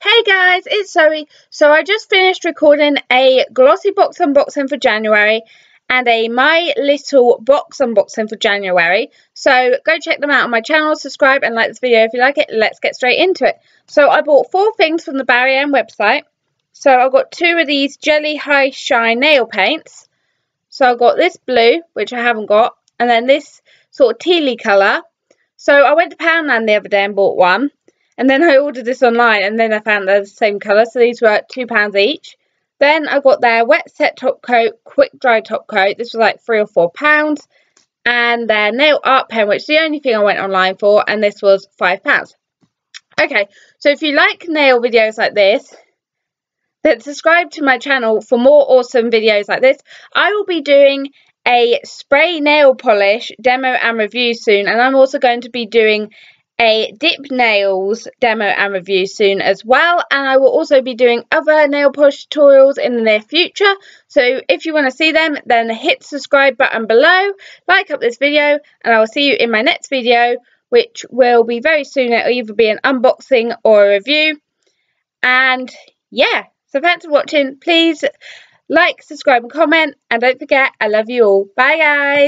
Hey guys, it's Zoe. So I just finished recording a Glossybox unboxing for January and a My Little Box unboxing for January. So go check them out on my channel, subscribe and like this video if you like it. Let's get straight into it. So I bought four things from the Barry M website. So I got two of these Gelly Hi Shine nail paints. So I got this blue, which I haven't got, and then this sort of tealy colour. So I went to Poundland the other day and bought one. And then I ordered this online and then I found they're the same colour. So these were £2 each. Then I got their wet set top coat, quick dry top coat. This was like three or four pounds. And their nail art pen, which is the only thing I went online for. And this was five pounds. Okay, so if you like nail videos like this, then subscribe to my channel for more awesome videos like this. I will be doing a spray nail polish demo and review soon. And I'm also going to be doing a dip nails demo and review soon as well and I will also be doing other nail polish tutorials in the near future. So if you want to see them then hit subscribe button below like up this video and I will see you in my next video which will be very soon. It'll either be an unboxing or a review. And yeah so thanks for watching. Please like subscribe and comment and don't forget I love you all. Bye guys